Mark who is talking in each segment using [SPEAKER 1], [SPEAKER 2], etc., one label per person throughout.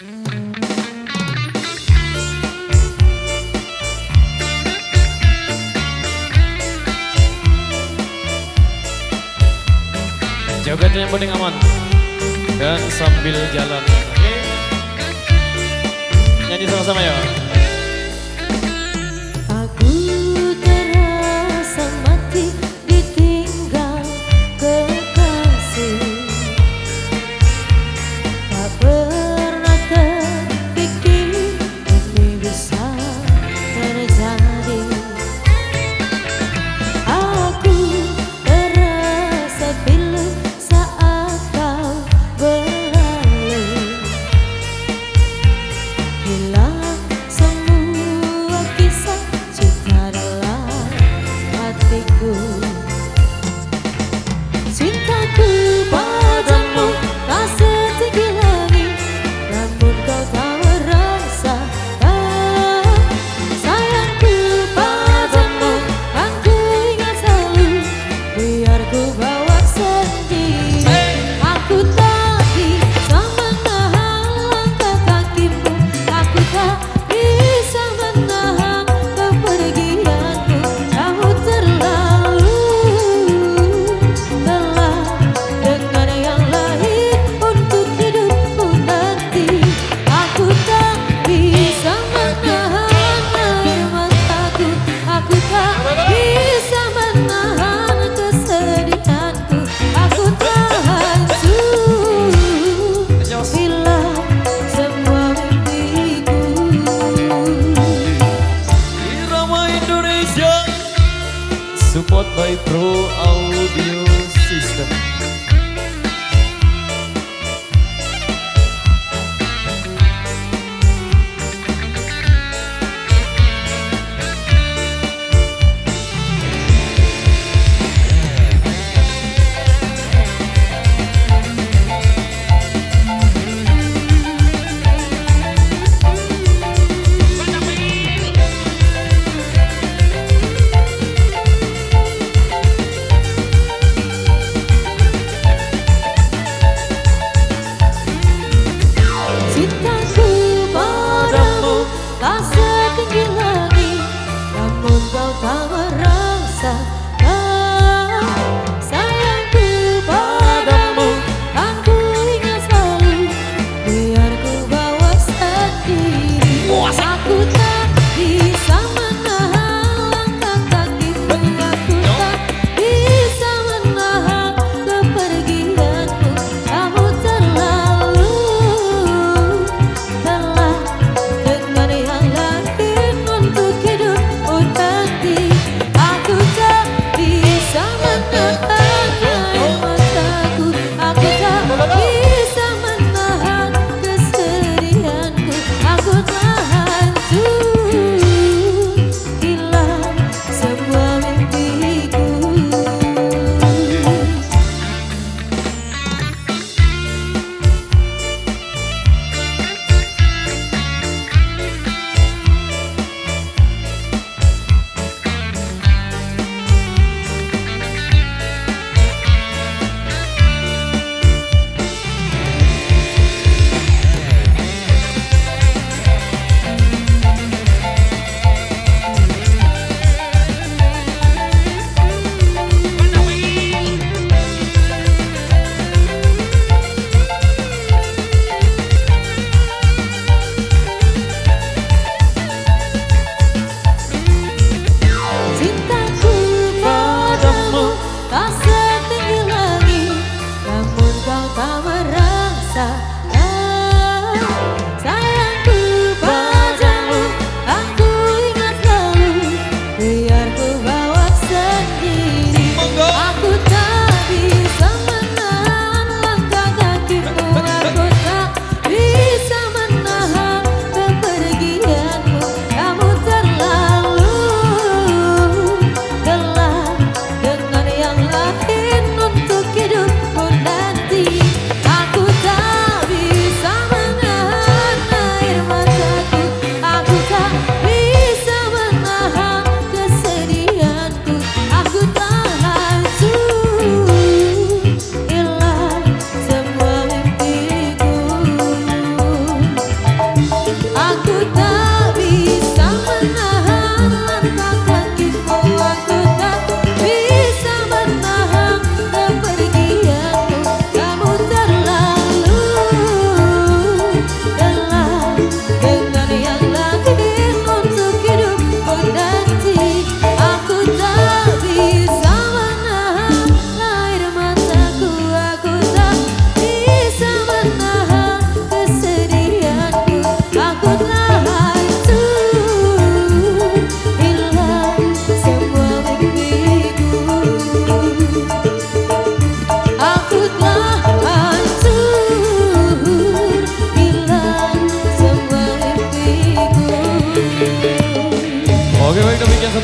[SPEAKER 1] Joget yang penting aman dan sambil jalan. Oke. Nyanyi sama-sama ya. could.
[SPEAKER 2] Aku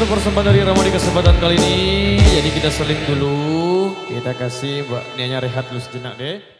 [SPEAKER 2] persembahan dari Rama di kesempatan kali ini. Jadi kita seling dulu. Kita kasih Mbak Nianya rehat dulu sejenak deh.